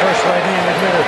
first right hand admitter.